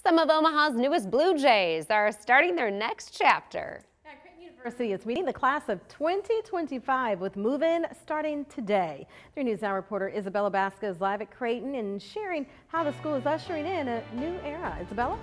Some of Omaha's newest Blue Jays are starting their next chapter. Creighton University is meeting the class of 2025 with move-in starting today. 3 News Now reporter Isabella Basco is live at Creighton and sharing how the school is ushering in a new era. Isabella?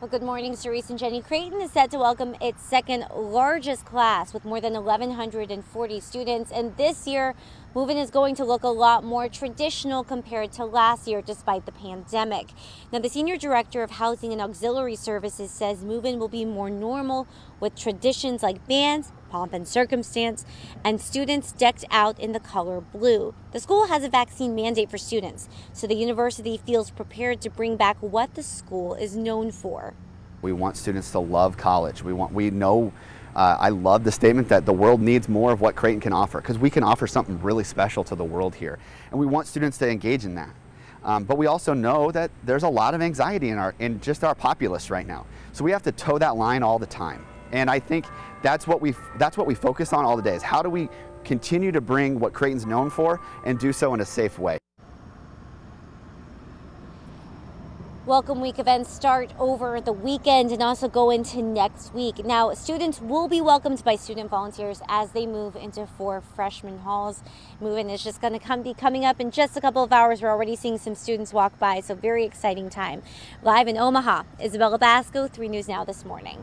Well, good morning, Serese and Jenny. Creighton is set to welcome its second largest class with more than 1,140 students. And this year, Move-In is going to look a lot more traditional compared to last year, despite the pandemic. Now, the Senior Director of Housing and Auxiliary Services says Move-In will be more normal with traditions like bands, pomp and circumstance, and students decked out in the color blue. The school has a vaccine mandate for students, so the university feels prepared to bring back what the school is known for. We want students to love college. We want we know uh, I love the statement that the world needs more of what Creighton can offer because we can offer something really special to the world here. And we want students to engage in that. Um, but we also know that there's a lot of anxiety in our in just our populace right now. So we have to toe that line all the time. And I think that's what we that's what we focus on all the days. How do we continue to bring what Creighton's known for and do so in a safe way? Welcome Week events start over the weekend and also go into next week. Now, students will be welcomed by student volunteers as they move into four freshman halls. Moving is just going to come be coming up in just a couple of hours. We're already seeing some students walk by, so very exciting time. Live in Omaha, Isabella Basco, 3 News Now this morning.